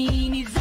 He needs